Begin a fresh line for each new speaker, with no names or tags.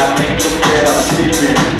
I make you feel I'm sleeping.